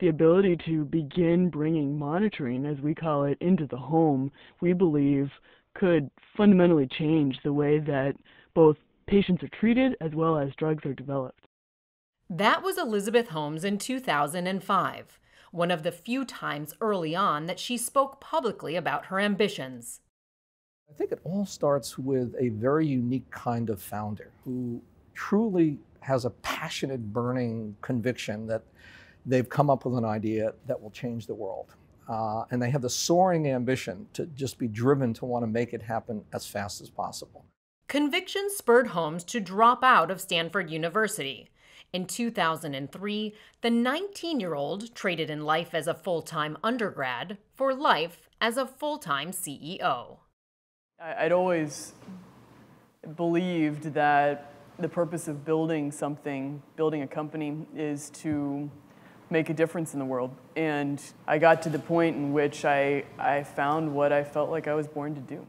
the ability to begin bringing monitoring, as we call it, into the home, we believe could fundamentally change the way that both patients are treated as well as drugs are developed. That was Elizabeth Holmes in 2005, one of the few times early on that she spoke publicly about her ambitions. I think it all starts with a very unique kind of founder who truly has a passionate, burning conviction that they've come up with an idea that will change the world. Uh, and they have the soaring ambition to just be driven to want to make it happen as fast as possible. Conviction spurred Holmes to drop out of Stanford University. In 2003, the 19 year old traded in life as a full time undergrad for life as a full time CEO. I'd always believed that the purpose of building something, building a company, is to make a difference in the world. And I got to the point in which I, I found what I felt like I was born to do.